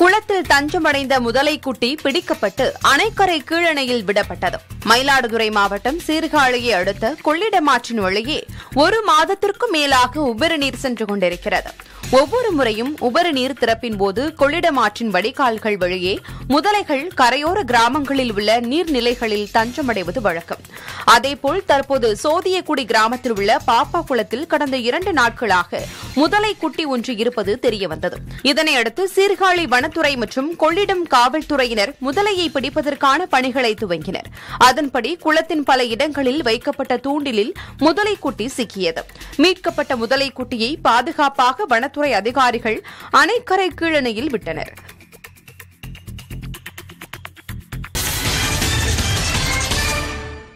குளத்தில் தஞ்சமடைந்த முதலைக்குட்டி பிடிக்கப்பட்டு அணைக்கரை கீழணையில் விடப்பட்டது. மயிலாடுதுறை மாவட்டம் சீர்காழியை அடுத்த கொள்ளிடமாற்றின் வழியே ஒரு மாதத்திற்கும் மேலாக உபரி நீர் சென்று கொண்டிருக்கிறது. ஒவ்வொரு முறையும் உபரி நீர் திறப்பின் போது கொள்ளிடமாற்றின் வடிகால்கள் வழியே முதலைகள் கரையோர கிராமங்களில் உள்ள நீர்நிலைகளில் தஞ்சமடைவது வழக்கம். அதேபோல் தற்போது சோதியக்குடி கிராமத்தில் உள்ள பாப்பா குளத்தில் கடந்த இரண்டு நாட்களாக முதலை குட்டி ஒன்று இருப்பது தெரியவந்தது. இதனையடுத்து சீர்காழி வனத்துறை மற்றும் கொள்ளிடம் காவல்துறையினர் முதலையை பிடிப்பதற்கான பணிகளை துவங்கினர். அதன்படி குளத்தின் பல இடங்களில் வைக்கப்பட்ட தூண்டிலில் முதலை குட்டி சிக்கியது. மீட்கப்பட்ட முதலை குட்டியை பாதுகாப்பாக வனத்துறை அதிகாரிகள் அணைக்கரை கீழணையில் விட்டனர்.